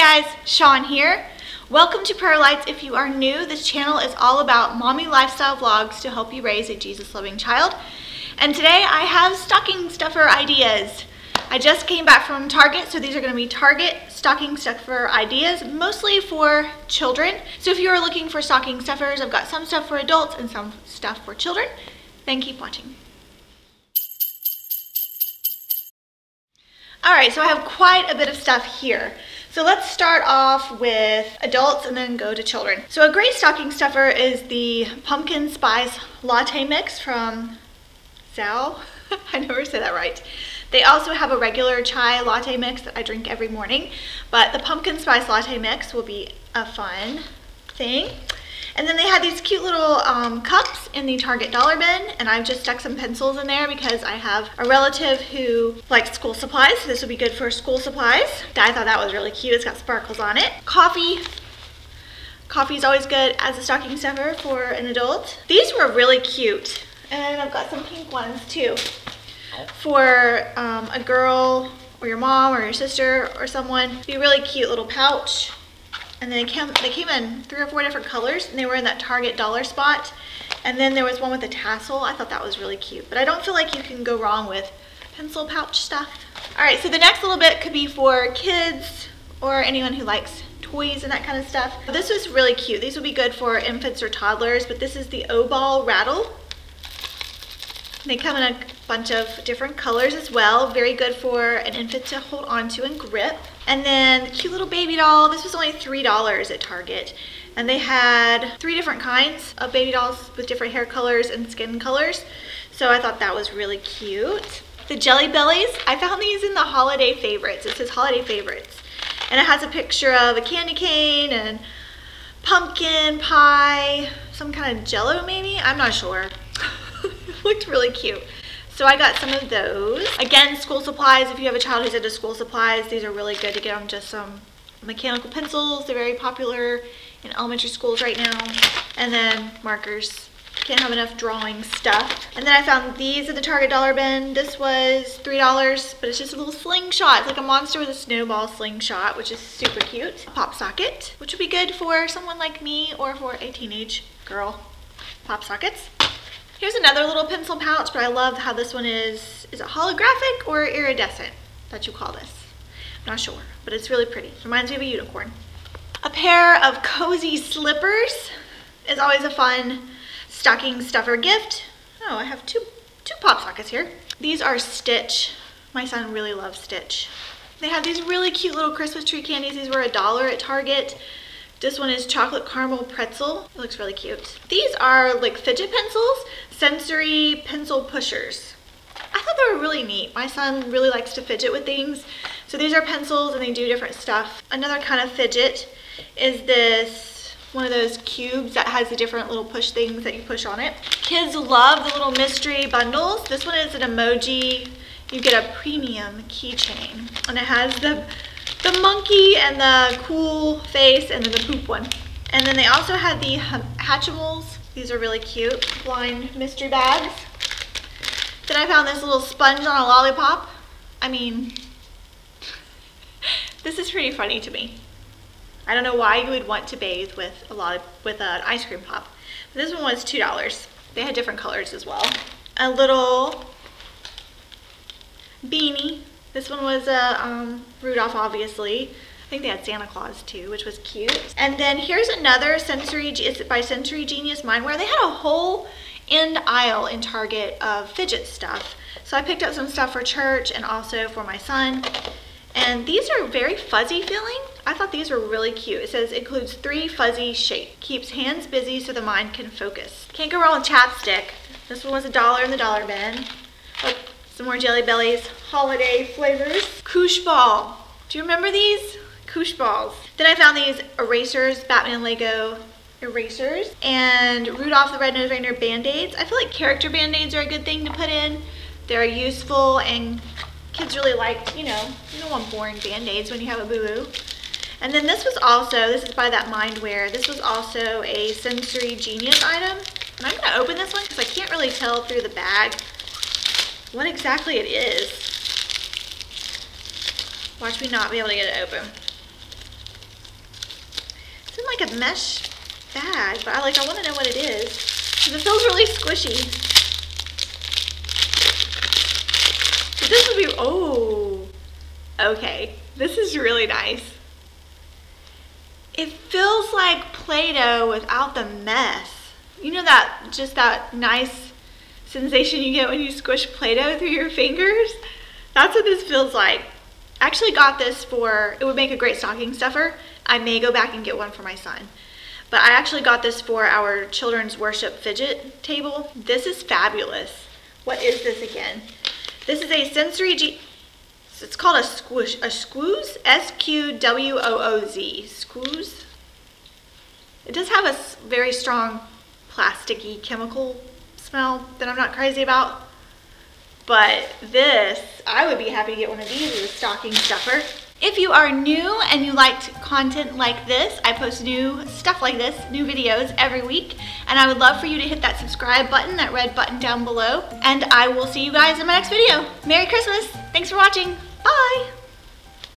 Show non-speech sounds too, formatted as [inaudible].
guys, Shawn here. Welcome to Prayer Lights. If you are new, this channel is all about mommy lifestyle vlogs to help you raise a Jesus-loving child. And today I have stocking stuffer ideas. I just came back from Target, so these are going to be Target stocking stuffer ideas, mostly for children. So if you are looking for stocking stuffers, I've got some stuff for adults and some stuff for children. Then keep watching. All right, so I have quite a bit of stuff here. So let's start off with adults and then go to children. So a great stocking stuffer is the pumpkin spice latte mix from Zao. [laughs] I never say that right. They also have a regular chai latte mix that I drink every morning, but the pumpkin spice latte mix will be a fun thing. And then they had these cute little um, cups in the Target dollar bin, and I've just stuck some pencils in there because I have a relative who likes school supplies, so this would be good for school supplies. I thought that was really cute. It's got sparkles on it. Coffee. Coffee is always good as a stocking stuffer for an adult. These were really cute, and I've got some pink ones too for um, a girl or your mom or your sister or someone. Be a really cute little pouch and they came, they came in three or four different colors and they were in that Target dollar spot. And then there was one with a tassel. I thought that was really cute. But I don't feel like you can go wrong with pencil pouch stuff. All right, so the next little bit could be for kids or anyone who likes toys and that kind of stuff. This was really cute. These would be good for infants or toddlers, but this is the O-Ball Rattle. They come in a bunch of different colors as well. Very good for an infant to hold on to and grip. And then the cute little baby doll. This was only $3 at Target. And they had three different kinds of baby dolls with different hair colors and skin colors. So I thought that was really cute. The Jelly Bellies, I found these in the holiday favorites. It says holiday favorites. And it has a picture of a candy cane and pumpkin pie, some kind of jello maybe? I'm not sure. [laughs] looked really cute. So I got some of those. Again, school supplies. If you have a child who's into school supplies, these are really good to get them just some mechanical pencils. They're very popular in elementary schools right now. And then markers. Can't have enough drawing stuff. And then I found these at the Target dollar bin. This was $3, but it's just a little slingshot. It's like a monster with a snowball slingshot, which is super cute. A pop socket, which would be good for someone like me or for a teenage girl. Pop sockets. Here's another little pencil pouch, but I love how this one is, is it holographic or iridescent that you call this? I'm not sure, but it's really pretty. Reminds me of a unicorn. A pair of cozy slippers is always a fun stocking stuffer gift. Oh, I have two, two pop sockets here. These are Stitch. My son really loves Stitch. They have these really cute little Christmas tree candies. These were a dollar at Target. This one is chocolate caramel pretzel. It looks really cute. These are like fidget pencils, sensory pencil pushers. I thought they were really neat. My son really likes to fidget with things. So these are pencils and they do different stuff. Another kind of fidget is this one of those cubes that has the different little push things that you push on it. Kids love the little mystery bundles. This one is an emoji. You get a premium keychain and it has the the monkey and the cool face and then the poop one. And then they also had the Hatchimals. These are really cute blind mystery bags. Then I found this little sponge on a lollipop. I mean, [laughs] this is pretty funny to me. I don't know why you would want to bathe with a lot of, with an ice cream pop. But this one was $2. They had different colors as well. A little beanie this one was a um, Rudolph, obviously. I think they had Santa Claus too, which was cute. And then here's another Sensory, by Sensory Genius Mindware. They had a whole end aisle in Target of fidget stuff. So I picked up some stuff for church and also for my son. And these are very fuzzy feeling. I thought these were really cute. It says includes three fuzzy shapes. Keeps hands busy so the mind can focus. Can't go wrong with chapstick. This one was a dollar in the dollar bin. Some more Jelly Bellies holiday flavors. Koosh Ball. Do you remember these? Koosh Balls. Then I found these erasers, Batman Lego erasers, and Rudolph the Red-Nosed Reindeer Band-Aids. I feel like character Band-Aids are a good thing to put in. They're useful and kids really like, you know, you don't want boring Band-Aids when you have a boo-boo. And then this was also, this is by that Mindware, this was also a Sensory Genius item. And I'm gonna open this one because I can't really tell through the bag what exactly it is. Watch me not be able to get it open. It's in like a mesh bag, but I like I want to know what it is. It feels really squishy. This would be, oh, okay. This is really nice. It feels like Play-Doh without the mess. You know that, just that nice sensation you get when you squish Play-Doh through your fingers? That's what this feels like. I actually got this for, it would make a great stocking stuffer. I may go back and get one for my son. But I actually got this for our children's worship fidget table. This is fabulous. What is this again? This is a Sensory G, it's called a squish, a squooze, S-Q-W-O-O-Z, squooze. It does have a very strong plasticky chemical smell that I'm not crazy about. But this, I would be happy to get one of these as a stocking stuffer. If you are new and you liked content like this, I post new stuff like this, new videos every week. And I would love for you to hit that subscribe button, that red button down below. And I will see you guys in my next video. Merry Christmas. Thanks for watching. Bye.